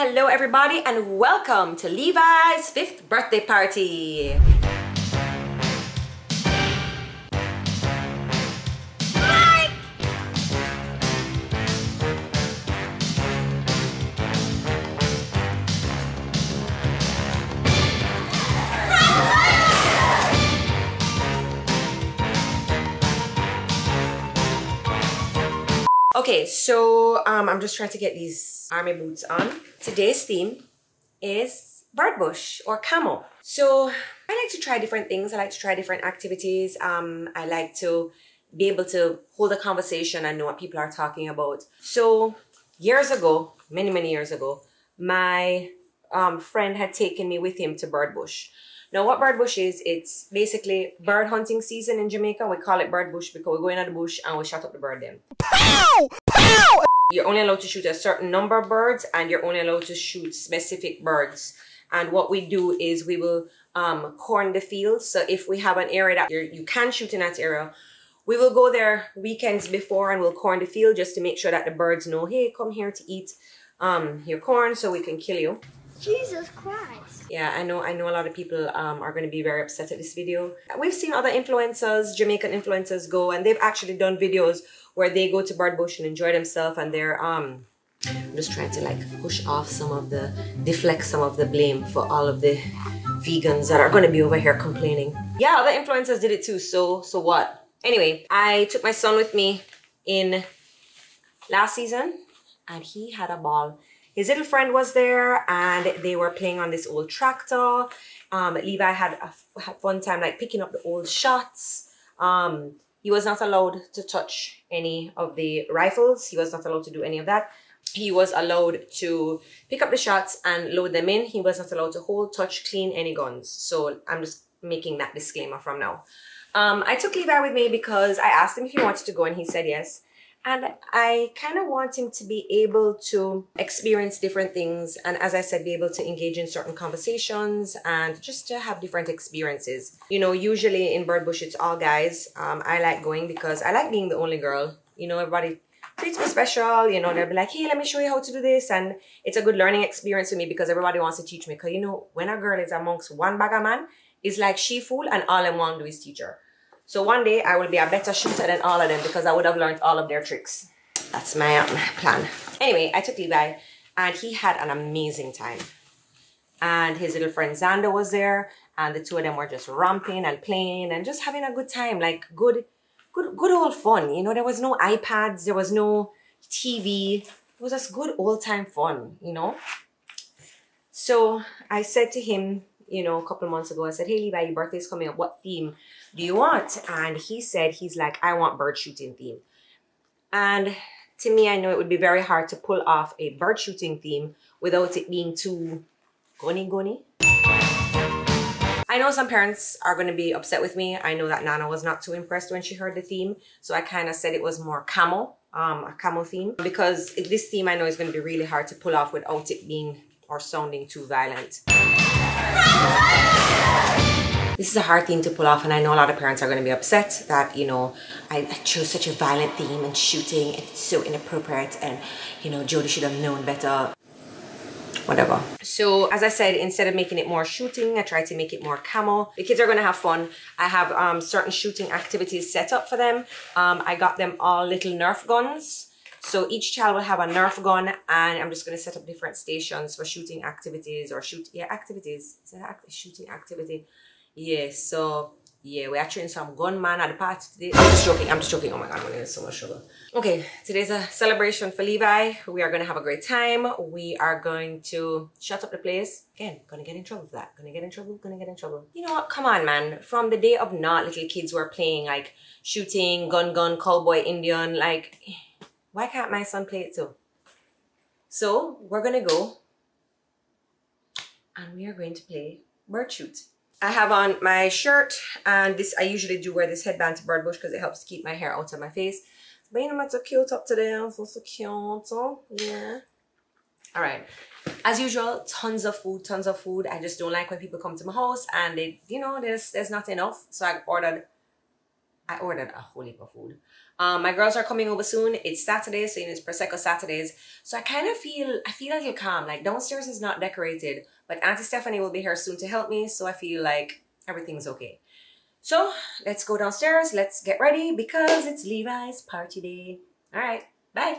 Hello everybody and welcome to Levi's fifth birthday party. So um, I'm just trying to get these army boots on. Today's theme is birdbush or camel. So I like to try different things. I like to try different activities. Um, I like to be able to hold a conversation and know what people are talking about. So years ago, many, many years ago, my um, friend had taken me with him to birdbush. Now, what birdbush is, it's basically bird hunting season in Jamaica. We call it birdbush because we go into the bush and we shut up the bird then. Pow! You're only allowed to shoot a certain number of birds and you're only allowed to shoot specific birds. And what we do is we will um, corn the field. So if we have an area that you can shoot in that area, we will go there weekends before and we'll corn the field just to make sure that the birds know, hey, come here to eat um, your corn so we can kill you. Jesus Christ. Yeah, I know I know a lot of people um, are going to be very upset at this video. We've seen other influencers, Jamaican influencers go and they've actually done videos where they go to Birdbush and enjoy themselves and they're um just trying to like push off some of the deflect some of the blame for all of the vegans that are going to be over here complaining. Yeah, other influencers did it too. So so what? Anyway, I took my son with me in last season and he had a ball his little friend was there and they were playing on this old tractor. Um, Levi had a had fun time like picking up the old shots. Um, he was not allowed to touch any of the rifles. He was not allowed to do any of that. He was allowed to pick up the shots and load them in. He was not allowed to hold, touch, clean any guns. So I'm just making that disclaimer from now. Um, I took Levi with me because I asked him if he wanted to go and he said yes. And I kind of want him to be able to experience different things. And as I said, be able to engage in certain conversations and just to have different experiences. You know, usually in Birdbush, it's all guys. Um, I like going because I like being the only girl. You know, everybody treats me special. You know, they'll be like, hey, let me show you how to do this. And it's a good learning experience for me because everybody wants to teach me. Because, you know, when a girl is amongst one bag of man, it's like she fool and all I want to do is teach her. So one day I will be a better shooter than all of them because I would have learned all of their tricks. That's my um, plan. Anyway, I took Levi and he had an amazing time. And his little friend Xander was there and the two of them were just romping and playing and just having a good time. Like good, good, good old fun. You know, there was no iPads, there was no TV. It was just good old time fun, you know? So I said to him, you know, a couple months ago, I said, hey Levi, your birthday's coming up. What theme do you want? And he said, he's like, I want bird shooting theme. And to me, I know it would be very hard to pull off a bird shooting theme without it being too gunny gunny. I know some parents are going to be upset with me. I know that Nana was not too impressed when she heard the theme. So I kind of said it was more camel, um, a camel theme. Because this theme I know is going to be really hard to pull off without it being or sounding too violent. This is a hard theme to pull off and I know a lot of parents are going to be upset that, you know, I, I chose such a violent theme and shooting and it's so inappropriate and, you know, Jodi should have known better. Whatever. So as I said, instead of making it more shooting, I tried to make it more camel. The kids are going to have fun. I have um, certain shooting activities set up for them. Um, I got them all little Nerf guns. So each child will have a Nerf gun and I'm just going to set up different stations for shooting activities or shoot, yeah, activities. Is that act shooting activity? Yeah so yeah we're in some gunman at the party today. I'm just joking i'm just joking. Oh my god i'm in so much trouble okay today's a celebration for levi. We are gonna have a great time. We are going to shut up the place. Again gonna get in trouble for that. Gonna get in trouble gonna get in trouble. You know what? Come on man. From the day of not little kids were playing like shooting gun gun cowboy indian like why can't my son play it too? So we're gonna go and we are going to play bird shoot I have on my shirt and this I usually do wear this headband to Birdbush because it helps to keep my hair out of my face. But you know, it's so cute up today. So, so cute. Yeah. All right. As usual, tons of food, tons of food. I just don't like when people come to my house and they, you know, there's there's not enough. So I ordered I ordered a whole heap of food. Um, my girls are coming over soon. It's Saturday, so it's Prosecco Saturdays. So I kind of feel I feel a little calm. Like downstairs is not decorated, but Auntie Stephanie will be here soon to help me. So I feel like everything's okay. So let's go downstairs. Let's get ready because it's Levi's party day. All right, bye.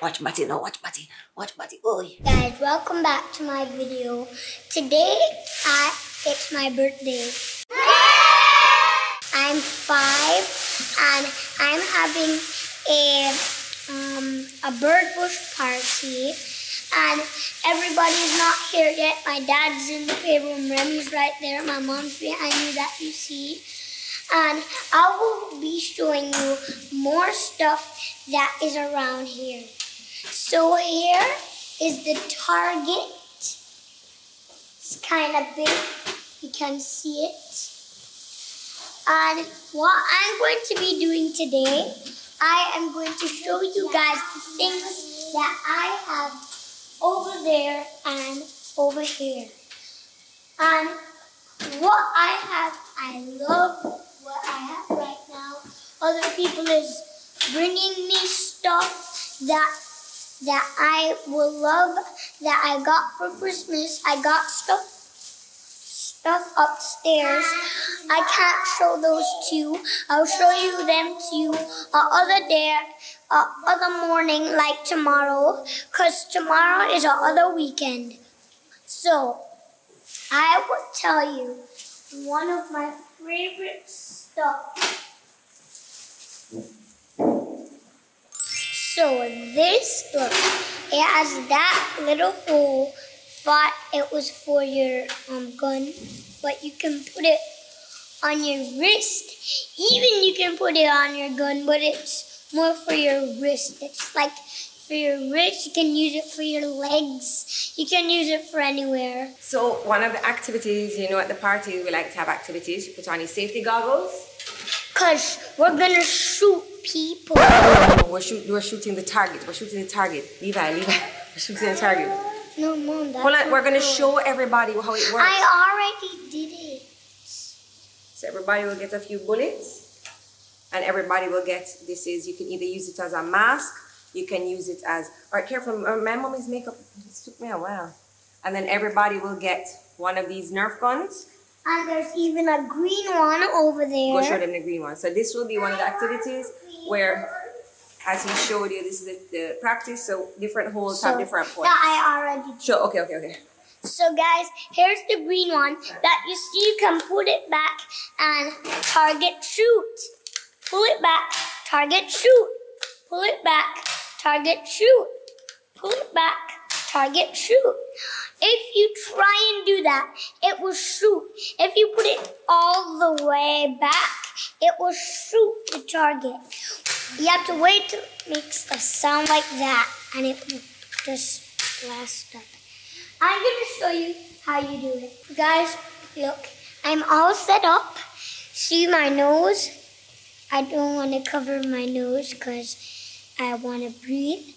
Watch Matty now. Watch Matty. Watch Matty. Oi. Guys, welcome back to my video. Today, I, it's my birthday. I'm five and I'm having a um, a bird bush party and everybody's not here yet. My dad's in the playroom, Remy's right there, my mom's behind me that you see. And I will be showing you more stuff that is around here. So here is the target. It's kind of big. You can see it. And what I'm going to be doing today, I am going to show you guys the things that I have over there and over here. And what I have, I love what I have right now. Other people is bringing me stuff that that I will love that I got for Christmas. I got stuff stuff upstairs. I can't show those two. I'll show you them two uh, other day, uh, other morning like tomorrow, cause tomorrow is our other weekend. So I will tell you one of my favorite stuff. So this book, it has that little hole. Thought it was for your um, gun, but you can put it on your wrist. Even you can put it on your gun, but it's more for your wrist. It's like for your wrist. You can use it for your legs. You can use it for anywhere. So one of the activities, you know, at the party, we like to have activities. You put on your safety goggles. Cause we're gonna shoot people. We're, shoot, we're shooting the target. We're shooting the target. Levi, Levi. We're shooting the target. No, mom. That's Hold on, we're gonna show everybody how it works. I already did it. So everybody will get a few bullets, and everybody will get. This is you can either use it as a mask, you can use it as. All right, careful. My mommy's makeup. It took me a while. And then everybody will get one of these Nerf guns. And there's even a green one over there. Go show them the green one. So this will be one of the activities where, as he showed you, this is the, the practice. So different holes have different points. That I already did. Show. Okay, okay, okay. So guys, here's the green one that you see you can put it back and target shoot. Pull it back, target shoot. Pull it back, target shoot. Pull it back, target shoot. If you try and do that, it will shoot. If you put it all the way back, it will shoot the target. You have to wait it makes a sound like that and it just blast up. I'm gonna show you how you do it. Guys, look, I'm all set up. See my nose? I don't want to cover my nose because I want to breathe.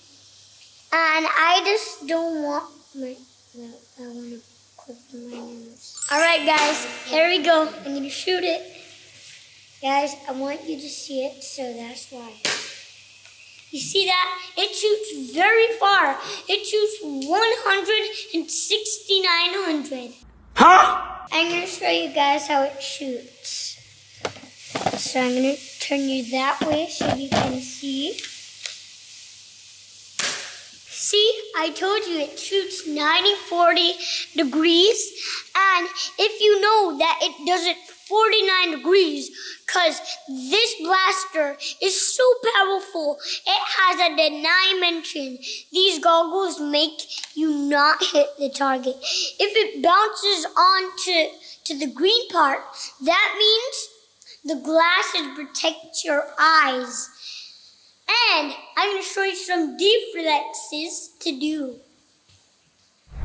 And I just don't want my, well, I want to cover my nose. All right, guys, here we go. I'm gonna shoot it. Guys, I want you to see it, so that's why. You see that? It shoots very far. It shoots 100 and 6900. Huh? I'm going to show you guys how it shoots. So I'm going to turn you that way so you can see. See, I told you it shoots 90, 40 degrees. And if you know that it does it 49 degrees, because this blaster is so powerful, it has a dimension. These goggles make you not hit the target. If it bounces onto to the green part, that means the glasses protect your eyes. And I'm going to show you some deflexes to do.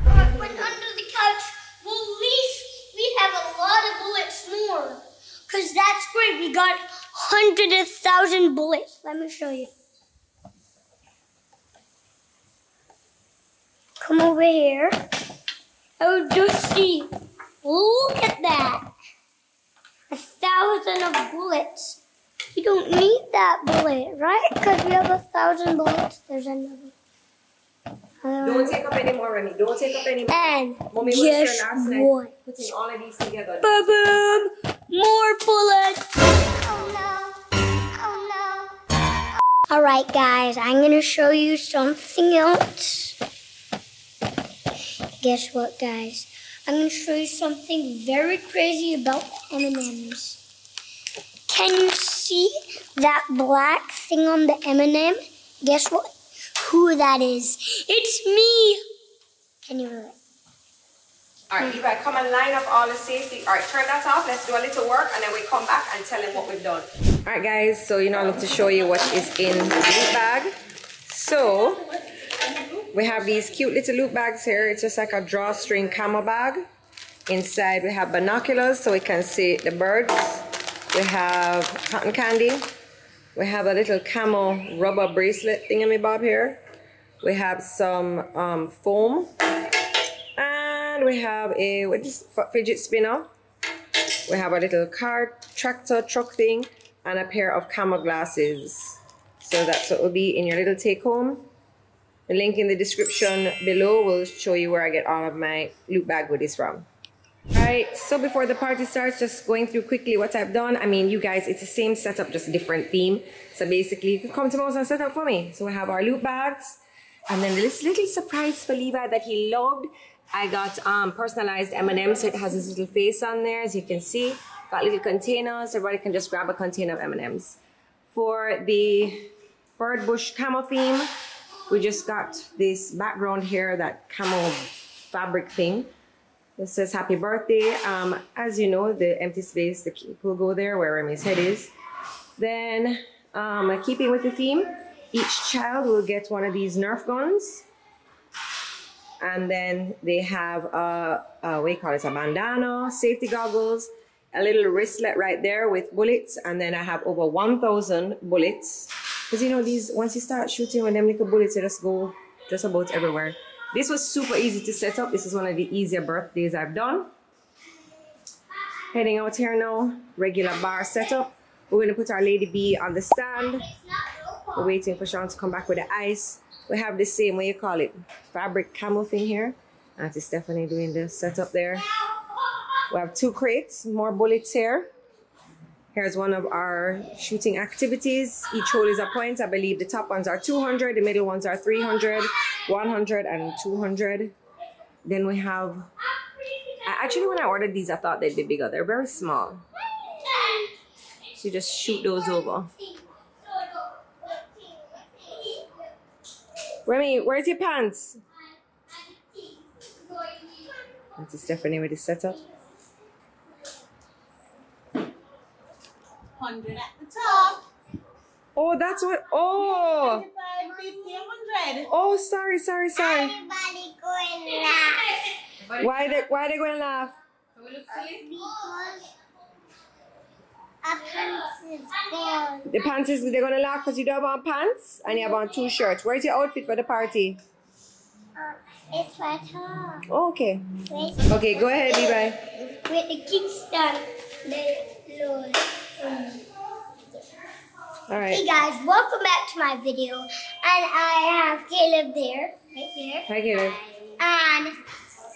Went under the couch. Well, at least we have a lot of bullets more. Because that's great. We got hundred of thousand bullets. Let me show you. Come over here. Oh, Dusty. Look at that. A thousand of bullets. We don't need that bullet, right? Because we have a thousand bullets. There's another. Don't take up any more, Remy. Don't take up any more. And Mommy guess here last night what? putting all of these together. Ba-boom! More bullets! Oh no! Oh no! Alright guys, I'm gonna show you something else. Guess what guys? I'm gonna show you something very crazy about M&Ms. Can you see that black thing on the M&M? Guess what? Who that is? It's me! Can you feel it? All right, Levi, come and line up all the safety. All right, turn that off. Let's do a little work, and then we come back and tell him what we've done. All right, guys. So you know, I love to show you what is in the loot bag. So we have these cute little loot bags here. It's just like a drawstring camera bag. Inside we have binoculars so we can see the birds. We have cotton candy. We have a little camel rubber bracelet thingamabob here. We have some um, foam. And we have a what is fidget spinner. We have a little car tractor truck thing and a pair of camel glasses. So that's what will be in your little take home. The link in the description below will show you where I get all of my loot bag goodies from. Alright, so before the party starts, just going through quickly what I've done. I mean, you guys, it's the same setup, just a different theme. So basically, you can come to Mo's and set up for me. So we have our loot bags. And then this little surprise for Levi that he loved. I got um, personalized M&M, so it has his little face on there, as you can see. Got little containers, everybody can just grab a container of M&Ms. For the bird bush camo theme, we just got this background here, that camo fabric thing. It says happy birthday. Um, as you know, the empty space, the cake will go there where Remy's head is. Then, um, keeping with the theme, each child will get one of these Nerf guns. And then they have a, a what do you call it, a bandana, safety goggles, a little wristlet right there with bullets. And then I have over 1,000 bullets. Because you know, these once you start shooting with them little bullets, they just go just about everywhere. This was super easy to set up. This is one of the easier birthdays I've done. Heading out here now, regular bar setup. We're gonna put our Lady Bee on the stand. We're waiting for Sean to come back with the ice. We have the same, what you call it, fabric camel thing here. Auntie Stephanie doing the setup there. We have two crates, more bullets here. Here's one of our shooting activities. Each hole is a point. I believe the top ones are 200, the middle ones are 300, 100, and 200. Then we have, actually when I ordered these, I thought they'd be bigger. They're very small. So you just shoot those over. Remy, where's your pants? That's Stephanie with the setup. 100 at the top. Oh, that's what. Oh, 25, 50, 100. oh, sorry, sorry, sorry. Everybody going laugh. Why they Why they going to laugh? Because a pants is gone. The pants is they're gonna laugh because you don't have on pants and you have on two shirts. Where's your outfit for the party? Uh, it's my top. Oh, okay. Wait, Okay, go ahead, Levi. with the kickstand. The Lord. All Hey guys, welcome back to my video. And I have Caleb there, right there. Hi, Caleb. And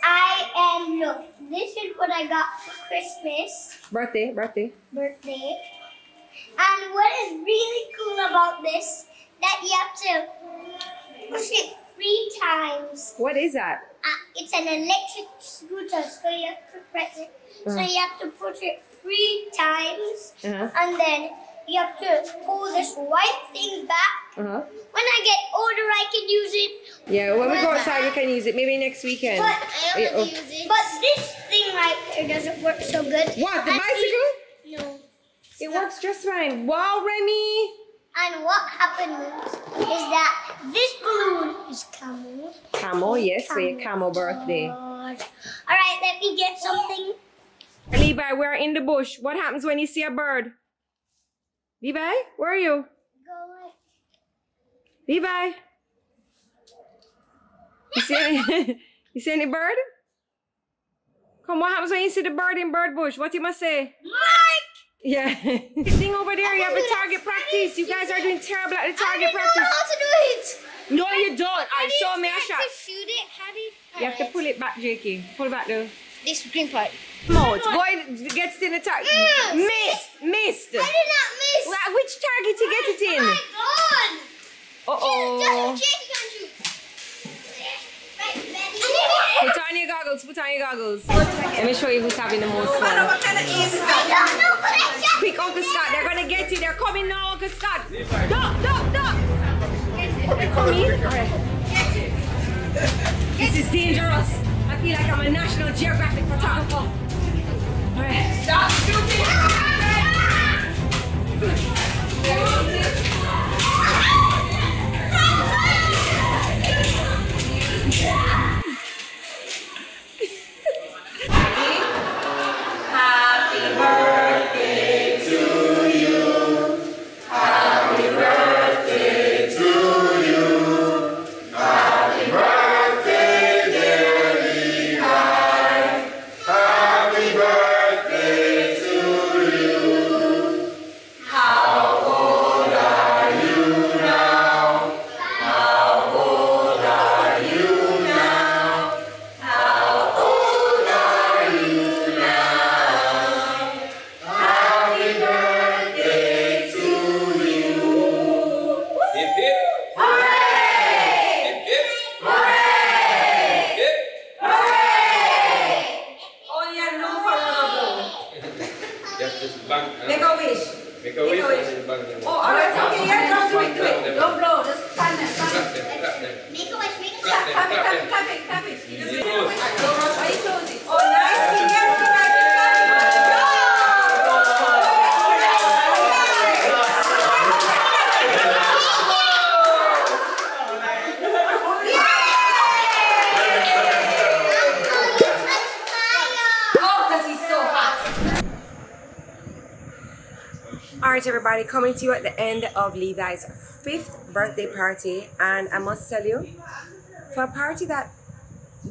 I am, look, this is what I got for Christmas, Birthday, birthday. birthday. And what is really cool about this, that you have to push it three times. What is that? Uh, it's an electric scooter, so you have to press it. So Uh-huh. you have to push it three times. Uh-huh. And then you have to pull this white thing back. Uh huh. When I get older, I can use it. Yeah, when we go outside, we can use it. Maybe next weekend. But, Yeah, oh. but this thing right here doesn't work so good. What? The And bicycle? it- No. It works just fine. Wow, Remy. And what happens is that this balloon is camel. Camel, yes, for your camel birthday. All right, let me get something. Levi, we're in the bush. What happens when you see a bird? Levi, where are you? Go Levi? You see any, you see any bird? Come, what happens when you see the bird in bird bush? What you must say? Mike! Yeah. the thing over there, you have a target practice. You guys are doing terrible at the target I target didn't know practice. how to do it. No, you don't. All right, show me a shot. to shoot it? How do you? You have to pull it back, Jakey. Pull back the This green part. mouth. Go in, get in the target. Mm. Missed. Missed. I did not miss. Wha- Which target you get it in? Oh my god! Uh-oh. Just Jake can shoot. Right, ready? Put on your goggles. Put on your goggles. Let me show you who's having the most fun. What kind of aim is that? don't know, but I just. Quick, Uncle Scott. They're gonna get you. They're coming now, Uncle Scott. Duck, duck, duck. They're coming. All right. This is dangerous. Feel like I'm a National Geographic photographer. All right. Stop shooting! Hip Make a wish. Make a wish a wish. and then bang them. Oh, all right. Okay, yeah, don't do it. Do Clap it. them. Don't blow, just stand there, stand Clap there. them. Clap them. Make a wish, make a Clap wish. them. Clap it, Clap clap them. it, clap it, clap it. You just Easy make a close. wish. Don't rush, are you close it? Oh, nice. Yes, Oh, because he's so hot. All right, everybody, coming to you at the end of Levi's fifth birthday party, and I must tell you, for a party that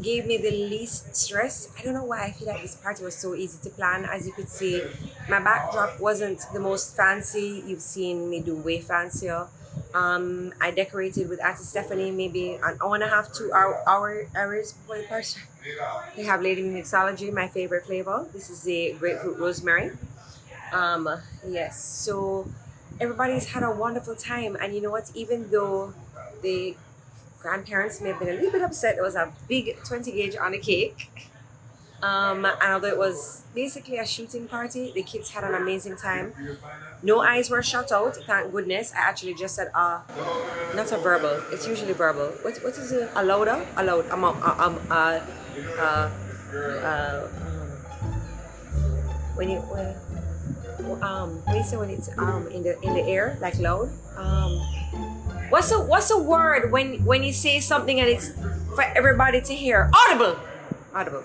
gave me the least stress, I don't know why I feel like this party was so easy to plan. As you could see, my backdrop wasn't the most fancy. You've seen me do way fancier. Um, I decorated with Auntie Stephanie maybe an hour and a half, two hour, hour hours before the party. We have Lady Mixology, my favorite flavor. This is the grapefruit rosemary. Um, yes, so everybody's had a wonderful time, and you know what? Even though the grandparents may have been a little bit upset, there was a big 20 gauge on the cake. Um, and although it was basically a shooting party, the kids had an amazing time. No eyes were shut out, thank goodness. I actually just said, uh, not a verbal, it's usually verbal. What, what is it? A louder? A loud, um, um, uh, uh, uh, when you, when, um, do when it's um in the in the air, like loud? Um, what's a what's a word when when you say something and it's for everybody to hear? Audible, audible.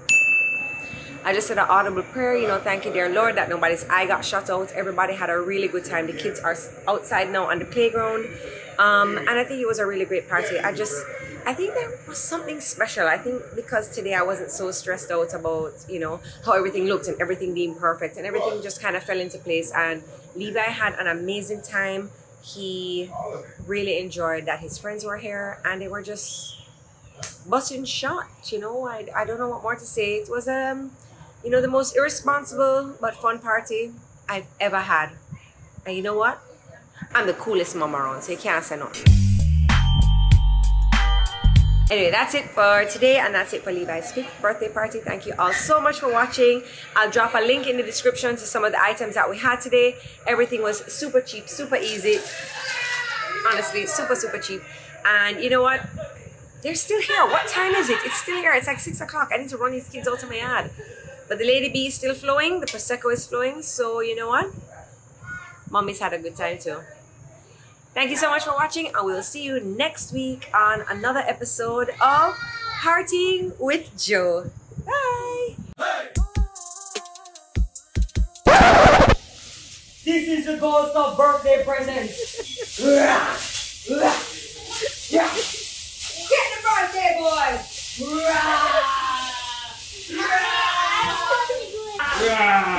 I just said an audible prayer, you know, thank you, dear Lord, that nobody's eye got shut out. Everybody had a really good time. The kids are outside now on the playground. Um, and I think it was a really great party. I just, I think there was something special. I think because today I wasn't so stressed out about, you know, how everything looked and everything being perfect and everything just kind of fell into place. And Levi had an amazing time. He really enjoyed that his friends were here and they were just busting shot. You know, I, I don't know what more to say. It was um, you know, the most irresponsible but fun party I've ever had. And you know what? I'm the coolest mom around, so you can't say no. Anyway, that's it for today, and that's it for Levi's fifth birthday party. Thank you all so much for watching. I'll drop a link in the description to some of the items that we had today. Everything was super cheap, super easy. Honestly, super, super cheap. And you know what? They're still here. What time is it? It's still here. It's like 6 o'clock. I need to run these kids out of my yard. But the Lady Bee is still flowing. The Prosecco is flowing. So, you know what? Mommy's had a good time too. Thank you so much for watching, and we'll see you next week on another episode of Partying with Joe. Bye. This is the ghost of birthday presents. Get the birthday boy! Yeah.